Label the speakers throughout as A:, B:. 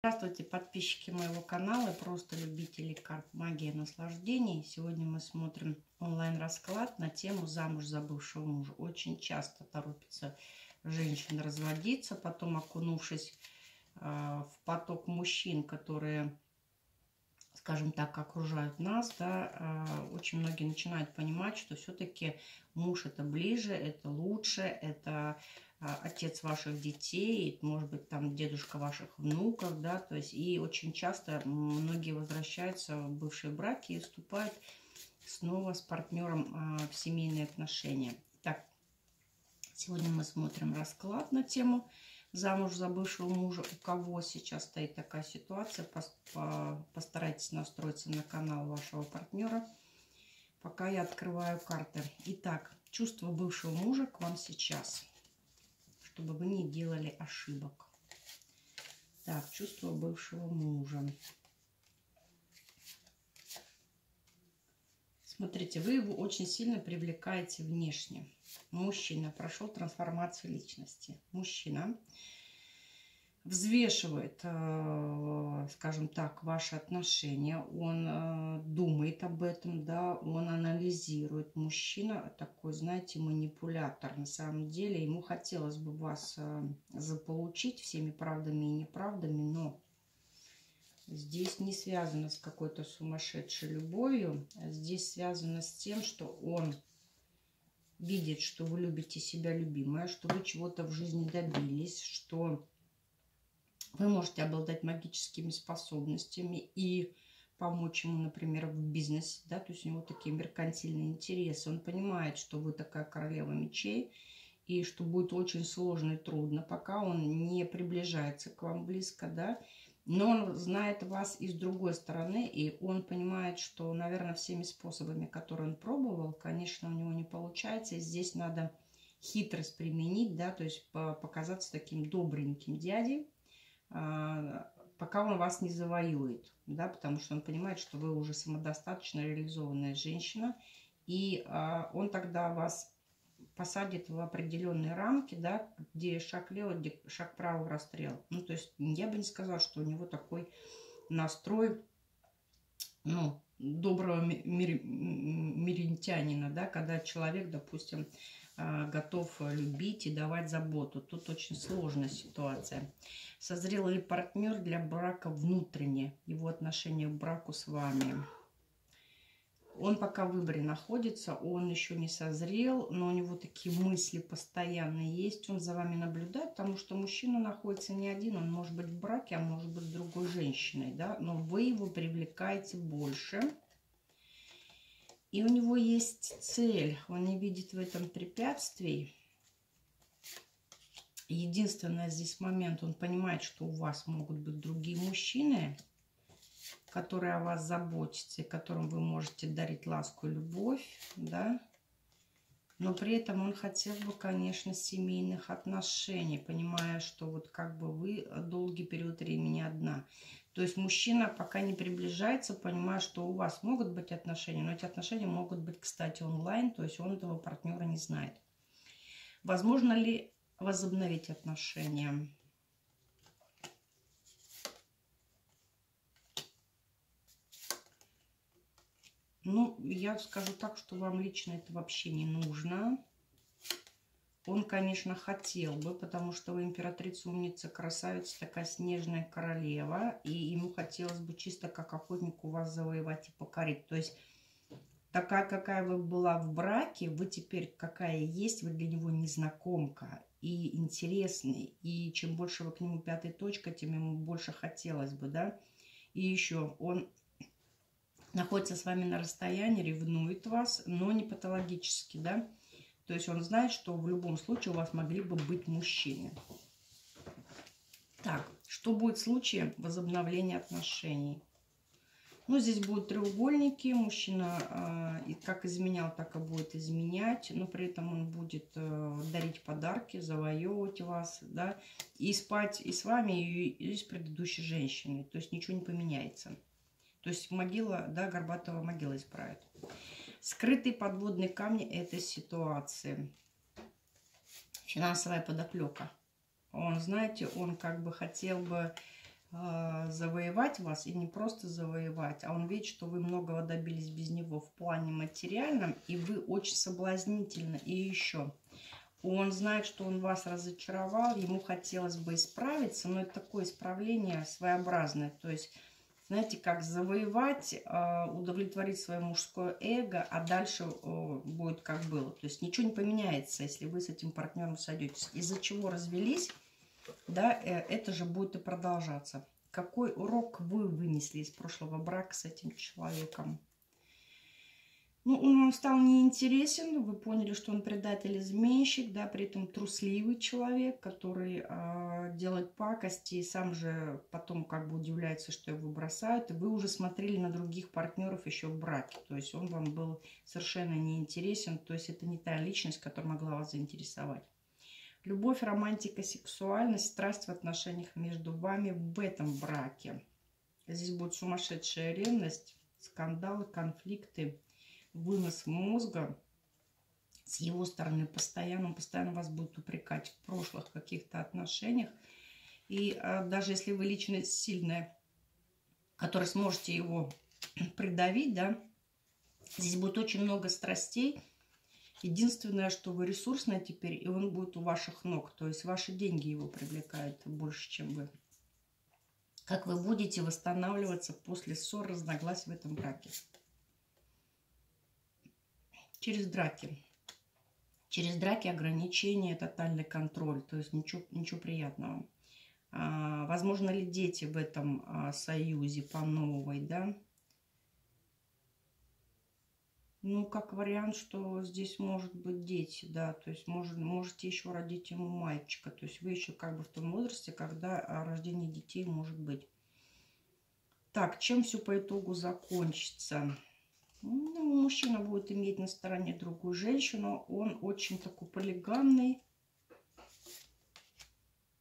A: Здравствуйте, подписчики моего канала, просто любители карт магии наслаждений. Сегодня мы смотрим онлайн-расклад на тему «Замуж за бывшего мужа». Очень часто торопится женщина разводиться, потом окунувшись э, в поток мужчин, которые, скажем так, окружают нас, да, э, очень многие начинают понимать, что все-таки муж это ближе, это лучше, это отец ваших детей, может быть, там дедушка ваших внуков, да, то есть и очень часто многие возвращаются в бывшие браки и вступают снова с партнером а, в семейные отношения. Так, сегодня мы смотрим расклад на тему замуж за бывшего мужа. У кого сейчас стоит такая ситуация, постарайтесь настроиться на канал вашего партнера, пока я открываю карты. Итак, чувство бывшего мужа к вам сейчас – чтобы вы не делали ошибок. Так, чувство бывшего мужа. Смотрите, вы его очень сильно привлекаете внешне. Мужчина прошел трансформацию личности. Мужчина взвешивает, э, скажем так, ваши отношения, он э, думает об этом, да, он анализирует. Мужчина такой, знаете, манипулятор. На самом деле ему хотелось бы вас э, заполучить всеми правдами и неправдами, но здесь не связано с какой-то сумасшедшей любовью. Здесь связано с тем, что он видит, что вы любите себя любимое, что вы чего-то в жизни добились, что вы можете обладать магическими способностями и помочь ему, например, в бизнесе, да, то есть у него такие меркантильные интересы. Он понимает, что вы такая королева мечей, и что будет очень сложно и трудно, пока он не приближается к вам близко, да, но он знает вас и с другой стороны, и он понимает, что, наверное, всеми способами, которые он пробовал, конечно, у него не получается, и здесь надо хитрость применить, да, то есть показаться таким добреньким дядей, пока он вас не завоюет, да, потому что он понимает, что вы уже самодостаточно реализованная женщина, и а, он тогда вас посадит в определенные рамки, да, где шаг лево, где шаг право расстрел. Ну, то есть я бы не сказала, что у него такой настрой, ну, доброго мир, мирентянина, да, когда человек, допустим, а, готов любить и давать заботу. Тут очень сложная ситуация. Созрел ли партнер для брака внутренне, его отношение к браку с вами? Он пока в выборе находится, он еще не созрел, но у него такие мысли постоянно есть. Он за вами наблюдает, потому что мужчина находится не один, он может быть в браке, а может быть с другой женщиной, да, но вы его привлекаете больше. И у него есть цель, он не видит в этом препятствий. Единственное здесь момент, он понимает, что у вас могут быть другие мужчины, которые о вас заботятся, которым вы можете дарить ласку и любовь, да. Но при этом он хотел бы, конечно, семейных отношений, понимая, что вот как бы вы долгий период времени одна. То есть мужчина пока не приближается, понимая, что у вас могут быть отношения, но эти отношения могут быть, кстати, онлайн, то есть он этого партнера не знает. Возможно ли возобновить отношения. Ну, я скажу так, что вам лично это вообще не нужно. Он, конечно, хотел бы, потому что вы императрица, умница, красавица, такая снежная королева. И ему хотелось бы чисто как охотнику вас завоевать и покорить. То есть такая, какая вы была в браке, вы теперь какая есть, вы для него незнакомка и интересный. И чем больше вы к нему пятой точка, тем ему больше хотелось бы, да. И еще он находится с вами на расстоянии, ревнует вас, но не патологически, да. То есть он знает, что в любом случае у вас могли бы быть мужчины. Так, что будет в случае возобновления отношений? Ну, здесь будут треугольники. Мужчина э, как изменял, так и будет изменять. Но при этом он будет э, дарить подарки, завоевывать вас, да. И спать и с вами, и, и с предыдущей женщиной. То есть ничего не поменяется. То есть могила, да, горбатого могила исправит. Скрытые подводные камни этой ситуации. Финансовая подоплека. Он, знаете, он как бы хотел бы э, завоевать вас и не просто завоевать, а он видит, что вы многого добились без него в плане материальном, и вы очень соблазнительны. И еще, он знает, что он вас разочаровал, ему хотелось бы исправиться, но это такое исправление своеобразное. То есть, знаете, как завоевать, э, удовлетворить свое мужское эго, а дальше будет как было. То есть ничего не поменяется, если вы с этим партнером сойдетесь. Из-за чего развелись, да, э, это же будет и продолжаться. Какой урок вы вынесли из прошлого брака с этим человеком? Ну, он вам стал неинтересен, вы поняли, что он предатель-изменщик, да, при этом трусливый человек, который э, делает пакости и сам же потом как бы удивляется, что его бросают. И вы уже смотрели на других партнеров еще в браке, то есть он вам был совершенно неинтересен, то есть это не та личность, которая могла вас заинтересовать. Любовь, романтика, сексуальность, страсть в отношениях между вами в этом браке. Здесь будет сумасшедшая ревность, скандалы, конфликты вынос мозга с его стороны постоянно, он постоянно вас будет упрекать в прошлых каких-то отношениях. И а, даже если вы личность сильная, которая сможете его придавить, да, здесь будет очень много страстей. Единственное, что вы ресурсная теперь, и он будет у ваших ног. То есть ваши деньги его привлекают больше, чем вы. Как вы будете восстанавливаться после ссор, разногласий в этом браке? Через драки. Через драки ограничения, тотальный контроль, то есть ничего, ничего приятного. А, возможно ли дети в этом а, союзе по новой, да? Ну, как вариант, что здесь может быть дети, да, то есть может, можете еще родить ему мальчика, то есть вы еще как бы в том возрасте, когда а, рождение детей может быть. Так, чем все по итогу закончится? Ну, мужчина будет иметь на стороне другую женщину. Он очень такой полигамный.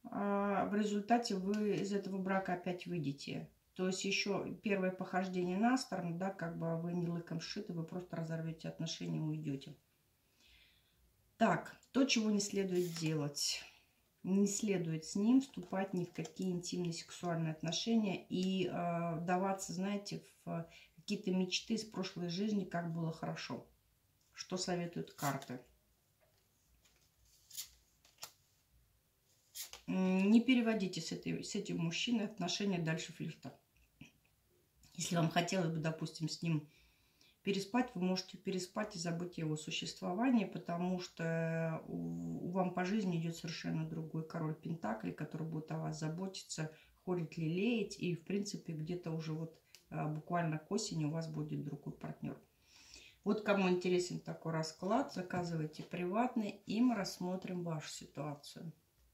A: А в результате вы из этого брака опять выйдете. То есть еще первое похождение на сторону, да, как бы вы не лыком сшиты, вы просто разорвете отношения и уйдете. Так, то, чего не следует делать. Не следует с ним вступать ни в какие интимные сексуальные отношения и э, даваться, знаете, в какие-то мечты из прошлой жизни, как было хорошо. Что советуют карты? Не переводите с, этой, с этим мужчиной отношения дальше флирта. Если вам хотелось бы, допустим, с ним переспать, вы можете переспать и забыть его существование, потому что у, у вам по жизни идет совершенно другой король Пентаклей, который будет о вас заботиться, ходит лелеять, и, в принципе, где-то уже вот буквально к осени у вас будет другой партнер. Вот кому интересен такой расклад, заказывайте приватный, и мы рассмотрим вашу ситуацию.